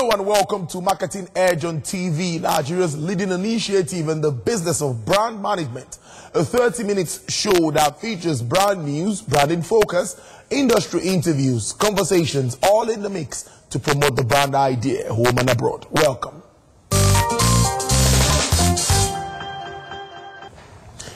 Hello and welcome to Marketing Edge on TV, Nigeria's leading initiative in the business of brand management. A 30 minutes show that features brand news, brand in focus, industry interviews, conversations, all in the mix to promote the brand idea home and abroad. Welcome.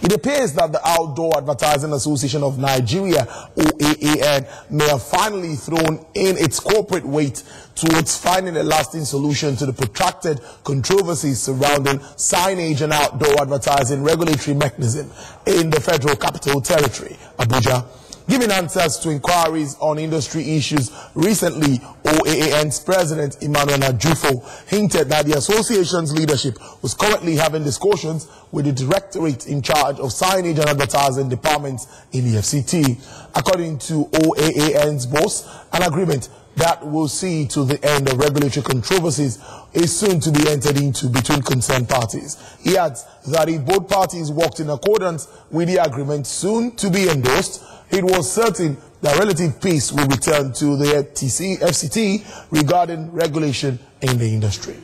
It appears that the Outdoor Advertising Association of Nigeria, OAAN, may have finally thrown in its corporate weight towards finding a lasting solution to the protracted controversies surrounding signage and outdoor advertising regulatory mechanism in the Federal Capital Territory, Abuja. Giving answers to inquiries on industry issues, recently OAAN's president Emmanuel Ajufo hinted that the association's leadership was currently having discussions with the directorate in charge of signage and advertising departments in the FCT. According to OAAN's boss, an agreement that will see to the end of regulatory controversies is soon to be entered into between concerned parties. He adds that if both parties worked in accordance with the agreement soon to be endorsed, it was certain that relative peace will return to the FTC, FCT regarding regulation in the industry.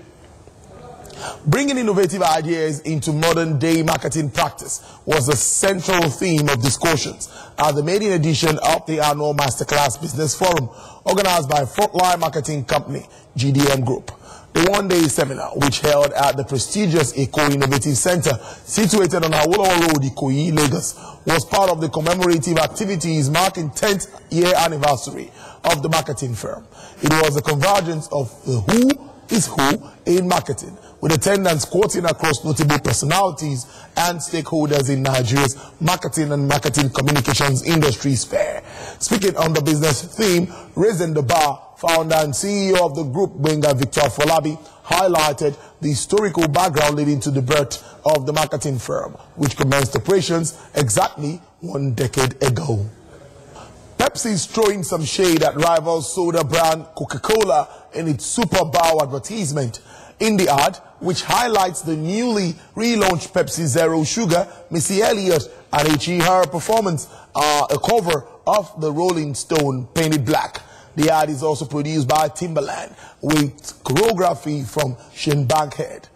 Bringing innovative ideas into modern day marketing practice was the central theme of discussions at the maiden edition of the annual Masterclass Business Forum organized by Frontline Marketing Company, GDM Group. The one-day seminar, which held at the prestigious Eko Innovative Center, situated on Awolowo Road, Ikoyi, Lagos, was part of the commemorative activities marking 10th year anniversary of the marketing firm. It was a convergence of the who is who in marketing, with attendance quoting across notable personalities and stakeholders in Nigeria's marketing and marketing communications industry sphere. Speaking on the business theme, raising the bar, founder and CEO of the group, Benga Victor Folabi, highlighted the historical background leading to the birth of the marketing firm, which commenced operations exactly one decade ago. Pepsi is throwing some shade at rival soda brand Coca-Cola in its Super Bowl advertisement. In the ad, which highlights the newly relaunched Pepsi Zero Sugar, Missy Elliott and H.E. Her performance are a cover of the Rolling Stone painted black. The ad is also produced by Timbaland with choreography from Shane Bankhead.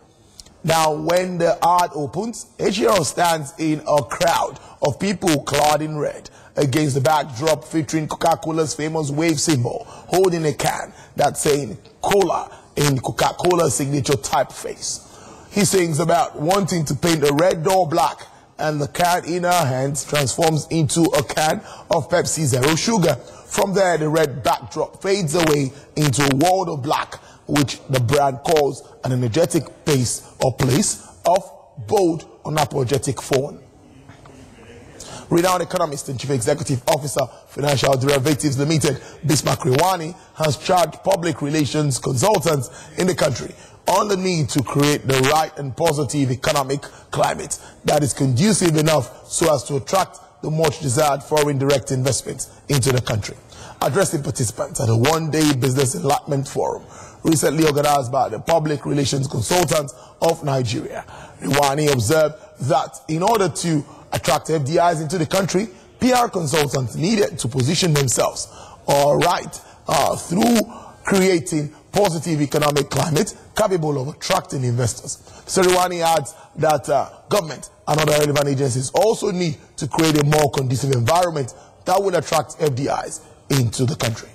Now, when the ad opens, HER stands in a crowd of people clad in red against the backdrop featuring Coca-Cola's famous wave symbol, holding a can that's saying cola in Coca-Cola's signature typeface. He sings about wanting to paint a red door black and the can in her hands transforms into a can of Pepsi Zero Sugar. From there, the red backdrop fades away into a world of black, which the brand calls an energetic pace or place of bold, unapologetic phone. Renowned economist and chief executive officer, Financial Derivatives Limited, Bismarck Rewane, has charged public relations consultants in the country on the need to create the right and positive economic climate that is conducive enough so as to attract the much desired foreign direct investments into the country. Addressing participants at a one-day business enlightenment forum recently organized by the Public Relations Consultants of Nigeria, Rewane observed that in order to attract FDIs into the country, PR consultants needed to position themselves all right uh, through creating positive economic climate capable of attracting investors. Seriwani adds that uh, government and other relevant agencies also need to create a more conducive environment that will attract FDIs into the country.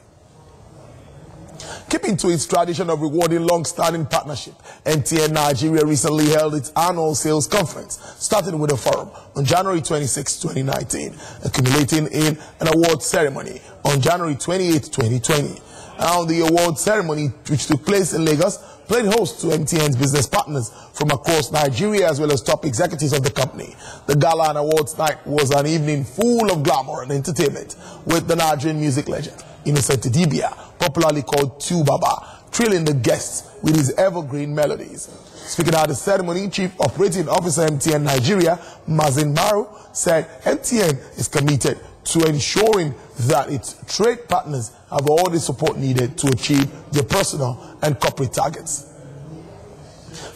Keeping to its tradition of rewarding long-standing partnership, MTN Nigeria recently held its annual sales conference, starting with a forum on January 26, 2019, accumulating in an award ceremony on January 28, 2020. Now, the award ceremony, which took place in Lagos, played host to MTN's business partners from across Nigeria as well as top executives of the company. The gala and awards night was an evening full of glamour and entertainment with the Nigerian music legend, Innocent Idibia, popularly called 2Baba, thrilling the guests with his evergreen melodies. Speaking at the ceremony, Chief Operating Officer MTN Nigeria, Mazen Mroué, said MTN is committed to ensuring that its trade partners have all the support needed to achieve their personal and corporate targets.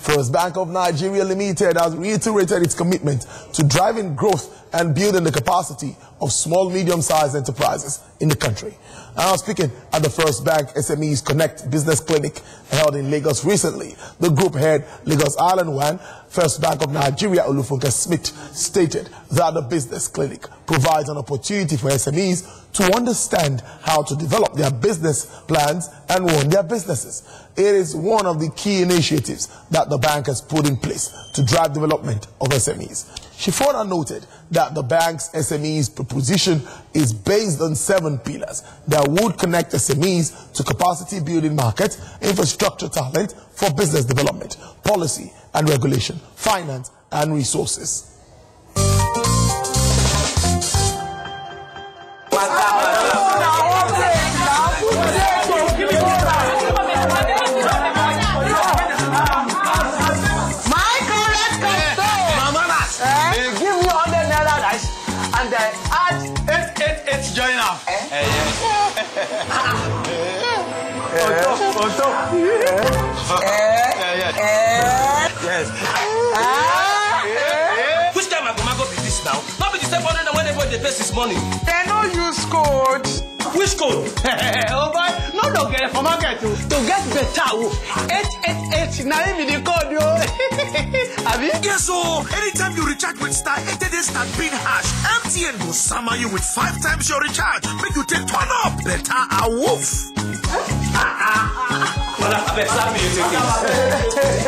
First Bank of Nigeria Limited has reiterated its commitment to driving growth and building the capacity of small, medium-sized enterprises in the country. I was speaking at the First Bank SMEs Connect Business Clinic held in Lagos recently. The group head, Lagos Island One, First Bank of Nigeria, Olufunke Smith, stated that the business clinic provides an opportunity for SMEs to understand how to develop their business plans and run their businesses. It is one of the key initiatives that the bank has put in place to drive development of SMEs. She further noted that the bank's SMEs proposition is based on seven pillars that would connect SMEs to capacity building market, infrastructure talent for business development, policy and regulation, finance and resources. and uh, add eight eight eight join am. Eh? Eh, yes. Oto Oto. Eh? Yes. Ah. Eh. Which time I go mago be this now? Not be the same money when everybody dey pay this money. They no use code. Which code? oh boy, no no get for market o. To get better o, eight eight eight im be the code o. Abi? Yes o, anytime you recharge with star eight eight eight star pin hash, MTN go sama you with five times your recharge. Make you take turn up better awoof. Well, I bet slap me you take it.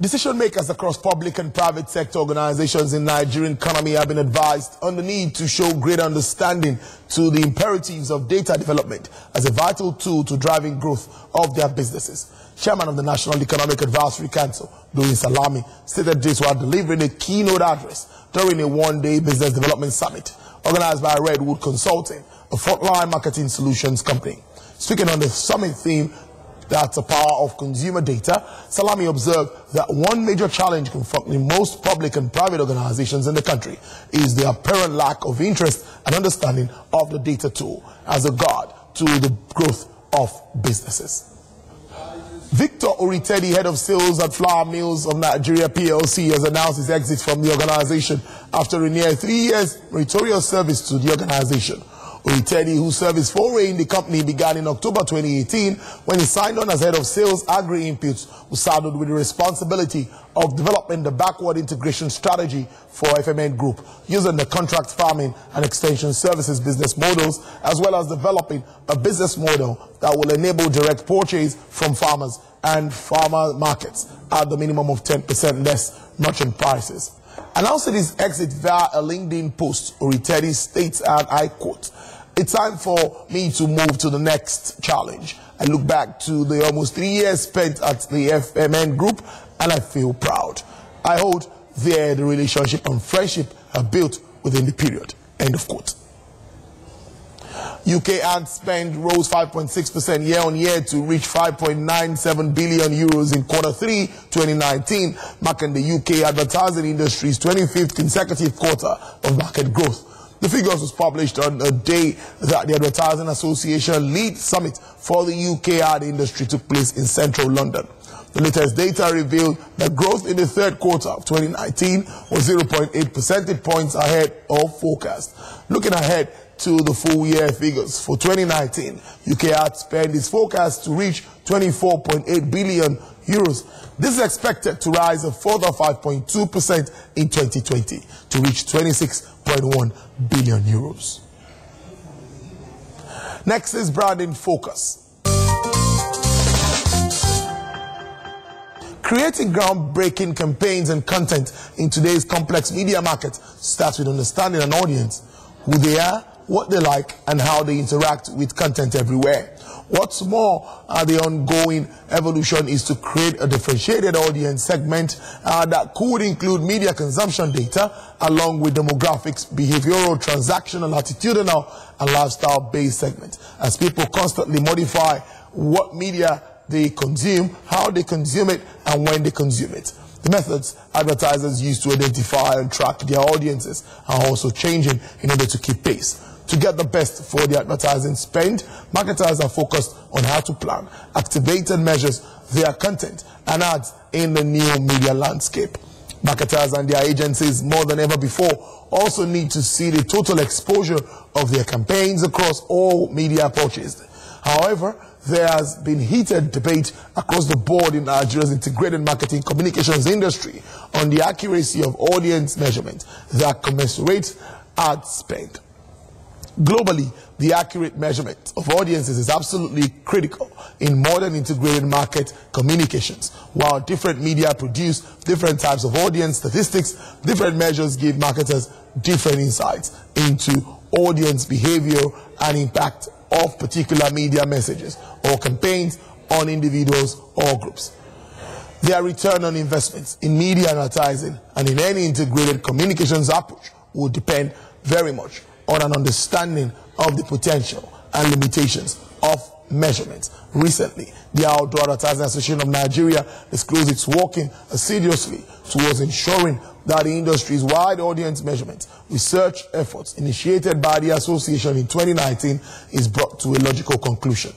Decision makers across public and private sector organizations in Nigerian economy have been advised on the need to show greater understanding to the imperatives of data development as a vital tool to driving growth of their businesses. Chairman of the National Economic Advisory Council, Doyin Salami, stated this while delivering a keynote address during a one-day business development summit organized by Redwood Consulting, a frontline marketing solutions company. Speaking on the summit theme, that's the power of consumer data. Salami observed that one major challenge confronting most public and private organizations in the country is the apparent lack of interest and understanding of the data tool as a guard to the growth of businesses. Victor Oritedi, head of sales at Flour Mills of Nigeria PLC, has announced his exit from the organization after a near three years meritorious service to the organization. Oritedi, who served his foray in the company, began in October 2018 when he signed on as head of sales agri inputs, who saddled with the responsibility of developing the backward integration strategy for FMN Group, using the contract farming and extension services business models, as well as developing a business model that will enable direct purchase from farmers and farmer markets at the minimum of 10% less merchant prices. Announcing his exit via a LinkedIn post, Oritedi states, and I quote, it's time for me to move to the next challenge. I look back to the almost three years spent at the FMN group and I feel proud. I hold there the relationship and friendship have built within the period. End of quote. UK ad spend rose 5.6% year on year to reach 5.97 billion euros in quarter 3 2019, marking the UK advertising industry's 25th consecutive quarter of market growth. The figures was published on a day that the Advertising Association lead summit for the UK ad industry took place in central London. The latest data revealed that growth in the third quarter of 2019 was 0.8 percentage points ahead of forecast. Looking ahead to the full year figures for 2019, UK ad spend is forecast to reach 24.8 billion euros. This is expected to rise a further 5.2% in 2020 to reach 26.1 billion euros. Next is branding focus. Creating groundbreaking campaigns and content in today's complex media market starts with understanding an audience, who they are, what they like, and how they interact with content everywhere. What's more, uh, the ongoing evolution is to create a differentiated audience segment uh, that could include media consumption data along with demographics, behavioral, transactional, attitudinal, and lifestyle-based segments as people constantly modify what media they consume, how they consume it, and when they consume it. The methods advertisers use to identify and track their audiences are also changing in order to keep pace. To get the best for the advertising spend, marketers are focused on how to plan, activate and measure their content and ads in the new media landscape. Marketers and their agencies more than ever before also need to see the total exposure of their campaigns across all media purchased. However, there has been heated debate across the board in Nigeria's integrated marketing communications industry on the accuracy of audience measurement that commensurates ad spend. Globally, the accurate measurement of audiences is absolutely critical in modern integrated market communications. While different media produce different types of audience statistics, different measures give marketers different insights into audience behavior and impact of particular media messages or campaigns on individuals or groups. Their return on investments in media advertising and in any integrated communications approach will depend very much on an understanding of the potential and limitations of measurements. Recently, the Outdoor Advertising Association of Nigeria disclosed it's working assiduously towards ensuring that the industry's wide audience measurement research efforts initiated by the association in 2019 is brought to a logical conclusion.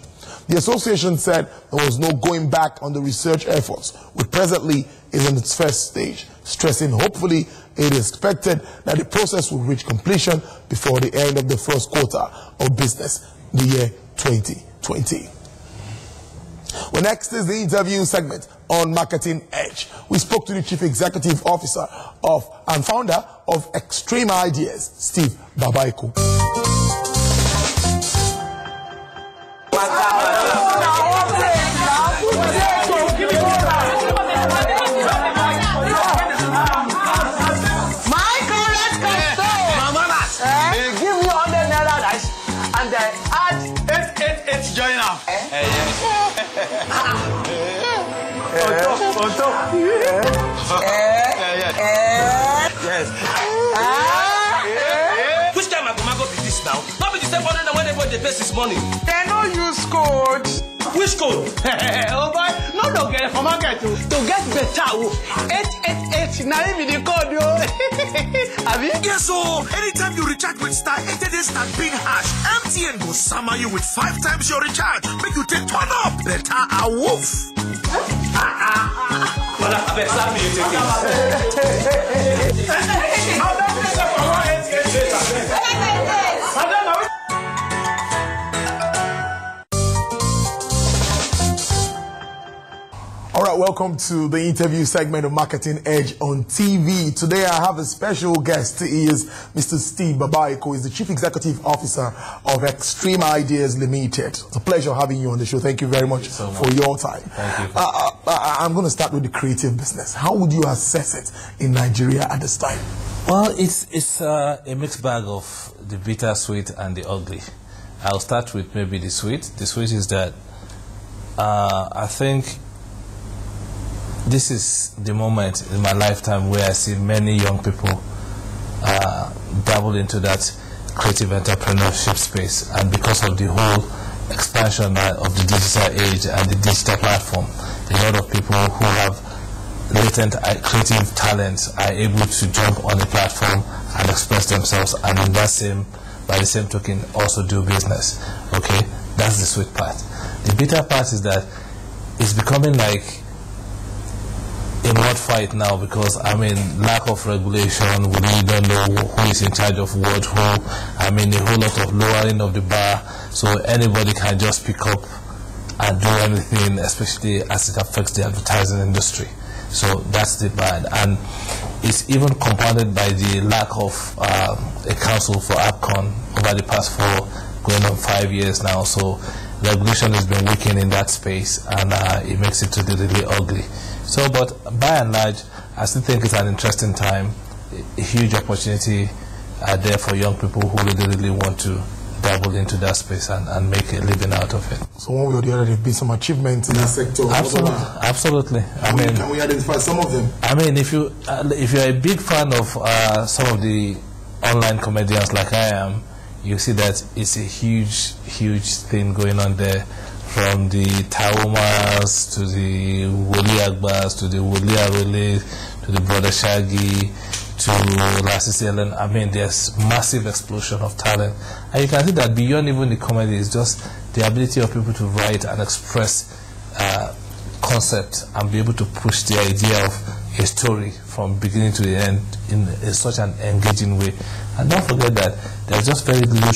The association said there was no going back on the research efforts, which presently is in its first stage, stressing hopefully it is expected that the process will reach completion before the end of the first quarter of business, the year 2020. Well, next is the interview segment on Marketing Edge. We spoke to the Chief Executive Officer of and founder of X3M Ideas, Steve Babaeko. On top. Yes. Which kind of magomago be this now? Not be the same hundred when everybody dey pay this money. They no use code. Which code? oh boy, no no get for market. To get better o, 888 na im be the code o. Abi? Yes, so anytime you recharge with star 88 star pin hash, MTN go summer you with five times your recharge. Make you take turn up better a woof. Well, I bet slap me you take it. All right, welcome to the interview segment of Marketing Edge on TV. Today I have a special guest. He is Mr. Steve Babaeko. He's the Chief Executive Officer of X3M Ideas Limited. It's a pleasure having you on the show. Thank you very much for your time. Thank you. Uh, uh, I'm going to start with the creative business. How would you assess it in Nigeria at this time? Well, it's it's uh, a mixed bag of the bittersweet and the ugly. I'll start with maybe the sweet. The sweet is that uh, I think this is the moment in my lifetime where I see many young people uh, dabble into that creative entrepreneurship space, and because of the whole expansion of the digital age and the digital platform, a lot of people who have latent uh, creative talents are able to jump on the platform and express themselves, and in that same, by the same token, also do business. Okay, that's the sweet part. The bitter part is that it's becoming like a what fight now because I mean lack of regulation. We really don't know who is in charge of what. Who I mean a whole lot of lowering of the bar, so anybody can just pick up and do anything, especially as it affects the advertising industry. So that's the bad, and it's even compounded by the lack of um, a council for APCON over the past four, going on five years now. So regulation has been weakened in that space, and uh, it makes it really ugly. So, but by and large, I still think it's an interesting time, a huge opportunity there for young people who really, really want to dabble into that space and, and make a living out of it. So one way or the other, there have been some achievements in that sector. Absolutely, absolutely. I mean, Can we identify some of them? I mean, if you uh, if you're a big fan of uh, some of the online comedians like I am, you see that it's a huge, huge thing going on there from the Taaoomas to the Woli Agbas to the Woli Arole to the Brother Shaggy to Lasisi Elenu. I mean, there's massive explosion of talent. And you can see that beyond even the comedy, it's just the ability of people to write and express uh, concept and be able to push the idea of a story from beginning to the end in, in such an engaging way. And don't forget that there's just very little